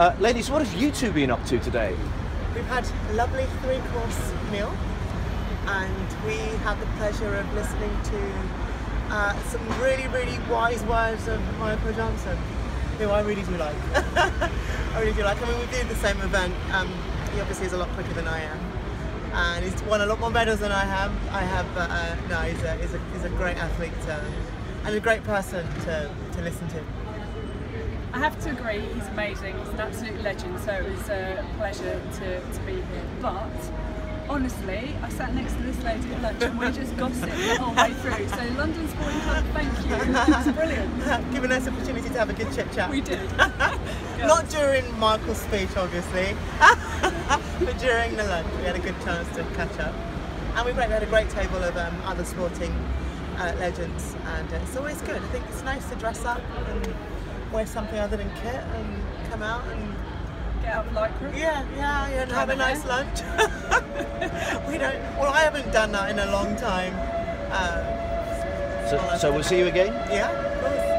Uh, ladies, what have you two been up to today? We've had a lovely three course meal and we had the pleasure of listening to uh, some really, really wise words of Michael Johnson, who I really do like. I really do like. I mean, we did the same event. Um, he obviously is a lot quicker than I am. And he's won a lot more medals than I have. I have, but uh, no, he's a, he's, a, he's a great athlete uh, and a great person to, to listen to. I have to agree, he's amazing. He's an absolute legend, so it was a pleasure to, to be here. But honestly, I sat next to this lady at lunch and we just gossiped the whole way through. So London Sporting Club, thank you. It's brilliant. Giving us the opportunity to have a good chit chat. We did. Not during Michael's speech, obviously, but during the lunch, we had a good chance to catch up. And we, we had a great table of um, other sporting uh, legends, and uh, it's always good. I think it's nice to dress up and wear something other than kit and come out and Get out of lycra. yeah, yeah, yeah and have a nice lunch. we don't. Well, I haven't done that in a long time. Uh, So, so we'll see you again? yeah, of course.